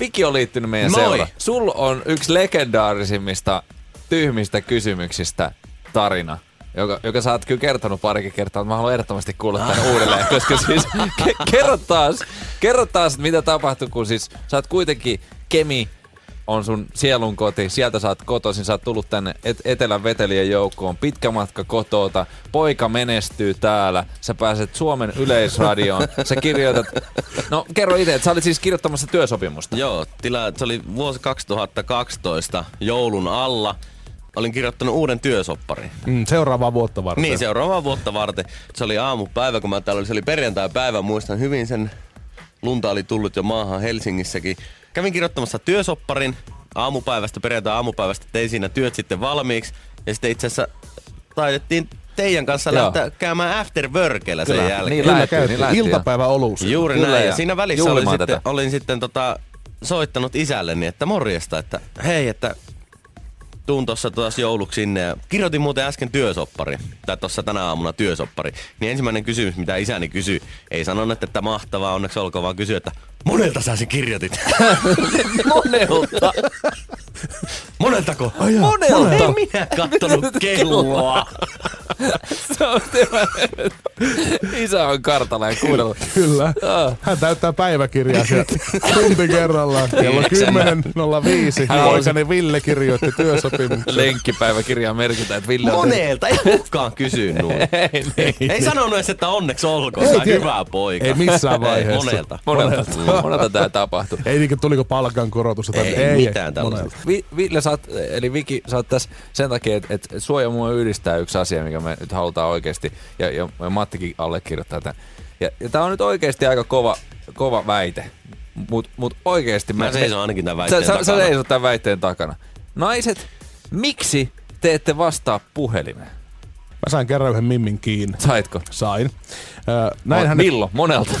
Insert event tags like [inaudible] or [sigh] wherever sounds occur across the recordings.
Viki on liittynyt meidän Moi. seura. Sul on yksi legendaarisimmista tyhmistä kysymyksistä tarina. Joka, joka sä oot kyllä kertonut parikin kertaa, mutta mä haluan ehdottomasti kuulla tämän [laughs] uudelleen, koska siis ke- kerro taas, kerro taas, mitä tapahtui, kun siis sä oot kuitenkin Kemi on sun sielun koti, sieltä sä oot kotoisin, sä oot tullut tänne et- etelän vetelien joukkoon, pitkä matka kotota, poika menestyy täällä, sä pääset Suomen yleisradioon, sä kirjoitat, no kerro itse, että sä olit siis kirjoittamassa työsopimusta. Joo, tila, se oli vuosi 2012 joulun alla. Olin kirjoittanut uuden työsopparin. Mm, seuraavaa vuotta varten. Niin, seuraavaa vuotta varten. Se oli aamupäivä, kun mä täällä olin. Se oli perjantai-päivä, muistan hyvin sen. Lunta oli tullut jo maahan Helsingissäkin. Kävin kirjoittamassa työsopparin aamupäivästä, perjantai-aamupäivästä. Tein siinä työt sitten valmiiksi. Ja sitten itse asiassa taidettiin teidän kanssa Joo. lähteä käymään after workilla sen Kyllä, jälkeen. niin Kyllä lähtiin, käytiin. niin Iltapäivä oluus. Juuri Kyllä, näin. ja Ja siinä välissä olin sitten, olin sitten tota, soittanut isälleni, että morjesta, että hei, että tuun tuossa taas jouluksi sinne. Ja kirjoitin muuten äsken työsoppari, tai tuossa tänä aamuna työsoppari. Niin ensimmäinen kysymys, mitä isäni kysyi, ei sanonut, että mahtavaa, onneksi olkoon, vaan kysyi, että monelta sä sen kirjoitit? [laughs] Monelta. Moneltako? Monelta. En minä kattonut kelloa. [laughs] Isä on kartalla ja kuunnella. Kyllä. Hän täyttää päiväkirjaa sieltä tunti kerrallaan. [laughs] Kello 10.05. Hän on- Poikani Ville kirjoitti työsopimuksen. Lenkkipäiväkirjaan merkitään, että Ville on... Monelta, ei kukaan kysynyt. [laughs] Ei, niin. Ei sanonut edes, että onneksi olkoon, Ei hyvä poika. Ei missään vaiheessa. monelta. Monelta, monelta tämä tapahtui. Ei niinkö tuliko palkankorotusta tai Ei mitään tällaista. monelta. Vi, Ville, sä oot, eli Viki, sä oot tässä sen takia, että et suoja mua yhdistää yksi asia, mikä me nyt halutaan oikeasti, ja, ja, ja Mattikin allekirjoittaa tämän. Ja, ja tää on nyt oikeasti aika kova, kova väite, mut, mut oikeasti... Mä seison ainakin tämän väitteen sä, sä, sä takana. seisot tämän väitteen takana. Naiset, miksi te ette vastaa puhelimeen? Mä sain kerran yhden mimmin kiinni. Saitko? Sain. Öö, näinhän Milloin? Monelta. [laughs]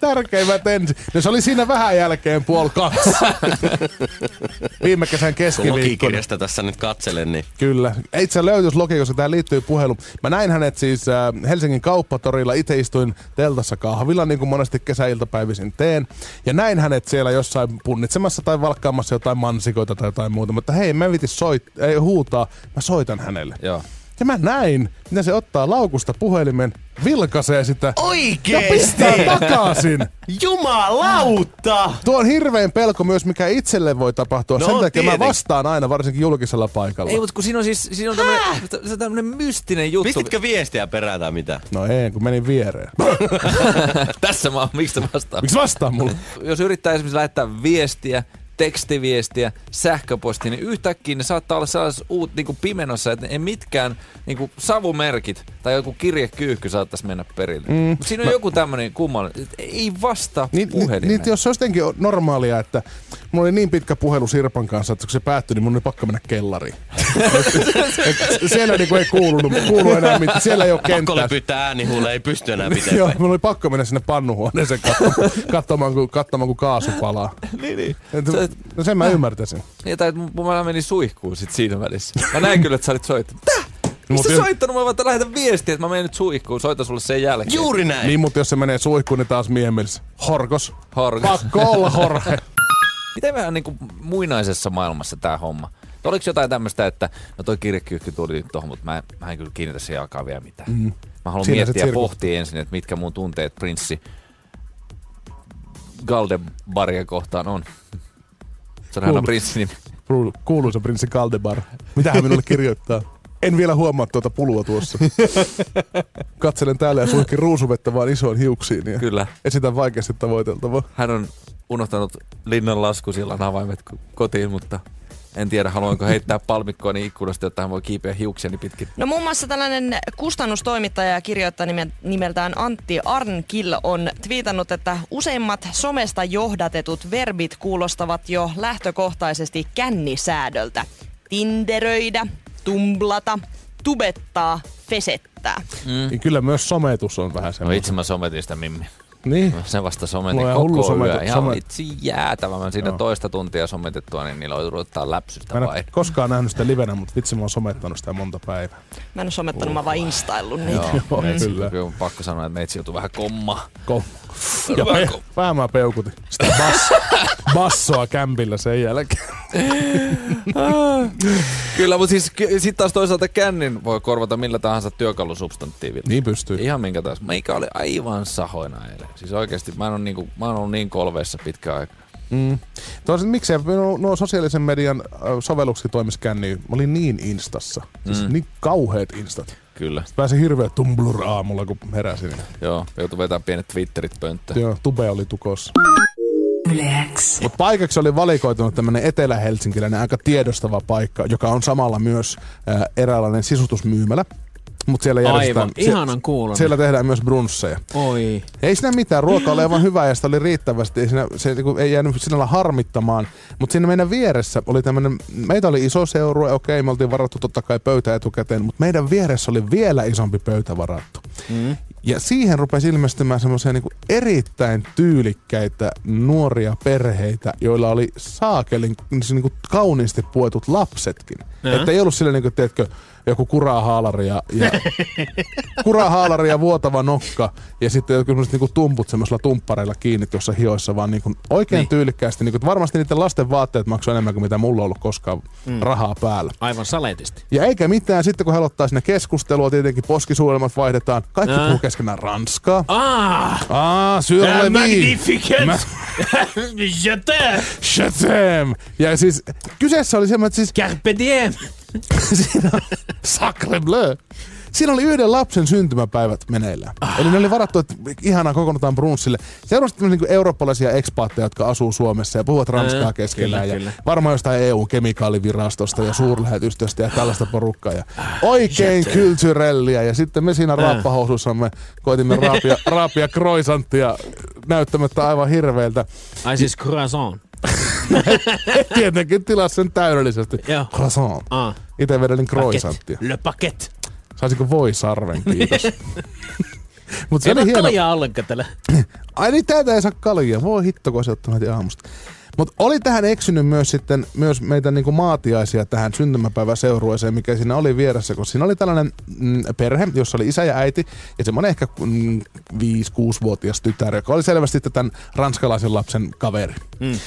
tärkeimmät ensin. No se oli siinä vähän jälkeen puoli kaksi. [laughs] Viime kesän Kun keskiviikkona. logikirjasta tässä nyt katselen, niin Kyllä. Itse löytyisi logi, koska tämä liittyy puheluun. Mä näin hänet siis äh, Helsingin kauppatorilla. Itse istuin teltassa kahvilla, niin kuin monesti kesäiltapäivisin teen. Ja näin hänet siellä jossain punnitsemassa tai valkkaamassa jotain mansikoita tai jotain muuta. Mutta hei, mä en viti soit, ei, huutaa. Mä soitan hänelle. Joo. Ja mä näin, miten se ottaa laukusta puhelimen, vilkaisee sitä ja Oikeesti! pistää takaisin. Jumalauta! Tuo on hirveän pelko myös, mikä itselle voi tapahtua. No Sen takia mä tietenkin. vastaan aina, varsinkin julkisella paikalla. Ei, mutta kun siinä on siis siinä on tämmönen, se on tämmönen mystinen juttu. Pistitkö viestiä perään tai mitä? No ei, kun menin viereen. [laughs] Tässä mä oon, miksi sä vastaa? Miksi vastaa mulle? jos yrittää esimerkiksi lähettää viestiä, tekstiviestiä, sähköpostia, niin yhtäkkiä ne saattaa olla sellaisessa uut, niin kuin pimenossa, että ei mitkään niin kuin savumerkit tai joku kirjekyyhky saattaisi mennä perille. Mm. Siinä on joku tämmöinen kummallinen, että ei vastaa Niin, niin, puhelimeen. niin, jos se olisi jotenkin normaalia, että mulla oli niin pitkä puhelu Sirpan kanssa, että kun se päättyi, niin mun oli pakko mennä kellariin. Siellä niinku ei kuulunut, kuulu enää mitään. Siellä ei ole Pakko kenttää. lepyttää äänihuulle, ei pysty enää [laughs] Joo, pitempään. mulla oli pakko mennä sinne pannuhuoneeseen katsomaan, katsomaan, kun, katsomaan, kun kaasu palaa. niin, niin. Et, no sen mä ymmärtäisin. Niin, tai mun mä menin suihkuun sit siinä välissä. Mä näin kyllä, että sä olit soittanut. Tää? Mistä Mut- soittanut? Mä vaan lähetän viestiä, että mä menen nyt suihkuun. Soitan sulle sen jälkeen. Juuri näin. Niin, mutta jos se menee suihkuun, niin taas miehimielessä. Horkos. Horkos. Pakko olla horhe. Miten vähän niin kuin muinaisessa maailmassa tämä homma? Oliko jotain tämmöistä, että no toi kirjekyyhky tuli nyt tohon, mutta mä, mä en kyllä kiinnitä siihen alkaa vielä mitään. Mm. Mä haluan Siinä miettiä ja pohtia ensin, että mitkä mun tunteet prinssi Galdebaria kohtaan on. Se on prinssi nimi. Kuulu- Kuuluisa prinssi Kaldebar. Mitä hän minulle kirjoittaa? En vielä huomaa tuota pulua tuossa. Katselen täällä ja suihkin ruusuvettä vaan isoon hiuksiin ja Kyllä. esitän vaikeasti tavoiteltavaa. Hän on unohtanut linnan laskusillan avaimet ko- kotiin, mutta en tiedä, haluanko heittää palmikkoani ikkunasta, jotta hän voi kiipeä hiuksiani pitkin. No muun muassa tällainen kustannustoimittaja ja kirjoittaja nime- nimeltään Antti Arnkill on twiitannut, että useimmat somesta johdatetut verbit kuulostavat jo lähtökohtaisesti kännisäädöltä. Tinderöidä, tumblata, tubettaa, fesettää. Mm. Niin kyllä myös sometus on vähän No semmoinen. itse mä sometin sitä Mimmi. Niin. Se vasta sometin Mulla on hullu koko sometu- yö. Ihan some- vitsi jäätävä. Mä siinä Joo. toista tuntia sometettua, niin niillä oli ruveta läpsystä Mä en vai? ole koskaan nähnyt sitä livenä, mutta vitsi mä oon somettanut sitä monta päivää. Mä en ole somettanut, mä vaan instaillut niitä. [laughs] Joo, Joo, meitsi, kyllä. kyllä. on pakko sanoa, että meitsi joutui vähän komma. Ko- ja pe- vähän mä peukutin sitä bass- bassoa kämpillä sen jälkeen. [laughs] Kyllä, mutta siis sitten taas toisaalta kännin voi korvata millä tahansa työkalusubstantiivilla. Niin pystyy. Ihan minkä taas. Meikä oli aivan sahoina eilen. Siis oikeesti mä en ole niinku, mä oon ollut niin kolveessa pitkä aika. Mm. Toisaalta miksei nuo, nuo sosiaalisen median äh, sovellukset toimis känniin. Mä olin niin instassa. Siis Mm. niin kauheat instat. Kyllä. Pääsin hirveä tumblur aamulla, kun heräsin. Joo, joutui vetämään pienet Twitterit pönttöön. Joo, tube oli tukossa. Mutta paikaksi oli valikoitunut tämmöinen etelä-helsinkiläinen aika tiedostava paikka, joka on samalla myös äh, eräänlainen sisustusmyymälä. Mutta siellä järjestetään, Aivan, ihanan kuulonen. Siellä tehdään myös brunsseja. Oi. Ei siinä mitään, ruoka oli aivan hyvä ja sitä oli riittävästi. Ei, siinä, se niinku ei jäänyt sinällä harmittamaan. Mutta siinä meidän vieressä oli tämmöinen, meitä oli iso seurue, okei, me oltiin varattu totta kai pöytä etukäteen, mutta meidän vieressä oli vielä isompi pöytä varattu. Mm. Ja siihen rupesi ilmestymään semmoisia niinku erittäin tyylikkäitä nuoria perheitä, joilla oli saakelin niinku kauniisti puetut lapsetkin. Jaa. Että ei ollut sillä niinku, tiedätkö, joku kurahaalari ja, [laughs] ja kurahaalari ja vuotava nokka ja sitten joku semmoiset niinku tumput semmoisilla tumppareilla kiinni tuossa hioissa, vaan niinku oikein niin. Niin. tyylikkäästi. Niinku, varmasti niiden lasten vaatteet maksoi enemmän kuin mitä mulla on ollut koskaan mm. rahaa päällä. Aivan saletisti. Ja eikä mitään, sitten kun he aloittaa sinne keskustelua, tietenkin poskisuudelmat vaihdetaan. Kaikki puhuu keskenään ranskaa. Ah! Aa, sur le vie. Magnificent! Mä- [laughs] Je t'aime! Je t'aime. Ja siis kyseessä oli semmoinen, että siis Carpe diem! [laughs] siinä on sacre bleu. Siinä oli yhden lapsen syntymäpäivät meneillään. Ah. Eli ne oli varattu, että ihanaa kokoonnutaan brunssille. Seurasi niin eurooppalaisia ekspaatteja, jotka asuu Suomessa ja puhuvat ranskaa Ää, keskenään. kyllä, ja kyllä. varmaan jostain EU-kemikaalivirastosta ja suurlähetystöstä ja tällaista porukkaa. Ja oikein kulturellia. Ja sitten me siinä raappahousuissamme koitimme raapia, [laughs] raapia croissanttia näyttämättä aivan hirveältä. Ai siis croissant. [laughs] Tietenkin tilas sen täydellisesti. Croissant. Ah. Itse vedelin croissanttia. Le paquet. Saisinko voi sarven, kiitos. [laughs] Mutta se Ei ole hieno. kaljaa ollenkaan tällä. [clears throat] Ai niin, täältä ei saa kaljaa. Voi hitto, kun se aamusta. Mutta oli tähän eksynyt myös sitten myös meitä niinku maatiaisia tähän syntymäpäiväseurueeseen, mikä siinä oli vieressä, koska siinä oli tällainen mm, perhe, jossa oli isä ja äiti ja semmoinen ehkä mm, 5-6-vuotias tytär, joka oli selvästi tämän ranskalaisen lapsen kaveri. Mm.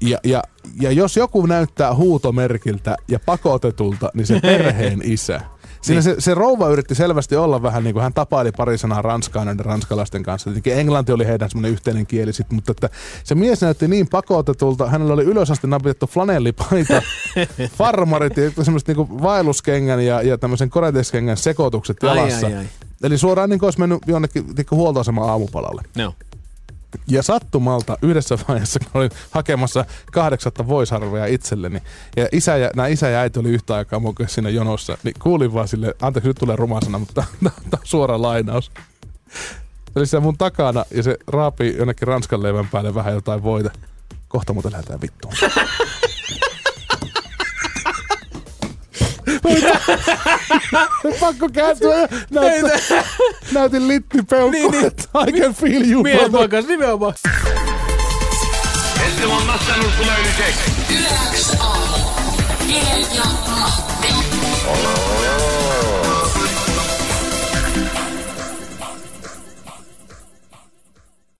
Ja, ja, ja jos joku näyttää huutomerkiltä ja pakotetulta, niin se [laughs] perheen isä. Siinä se, se rouva yritti selvästi olla vähän niin kuin hän tapaili pari sanaa ranskaa näiden ranskalaisten kanssa. Tietenkin englanti oli heidän semmoinen yhteinen kieli sit, mutta että se mies näytti niin pakotetulta. Hänellä oli ylös asti napitettu flanellipaita, [laughs] farmarit ja semmoiset niin vaelluskengän ja, ja tämmöisen koreteskengän sekoitukset Ai, jalassa. ai, ai. Eli suoraan niin kuin olisi mennyt jonnekin huoltoaseman aamupalalle. No. Ja sattumalta yhdessä vaiheessa, kun olin hakemassa kahdeksatta voisarvea itselleni, ja, isä ja nämä isä ja äiti oli yhtä aikaa mukaan siinä jonossa, niin kuulin vaan sille, anteeksi nyt tulee ruma sana, mutta tämä on suora lainaus. Eli se mun takana, ja se raapii jonnekin ranskan leivän päälle vähän jotain voita. Kohta muuten lähdetään vittuun. [laughs] [laughs] Pakko kääntyä ja näyttää, näytin littipeukku, niin, niin. I can feel you, Miehet brother. makas nimenomaan. Yle X aamu. Kene ja Matti.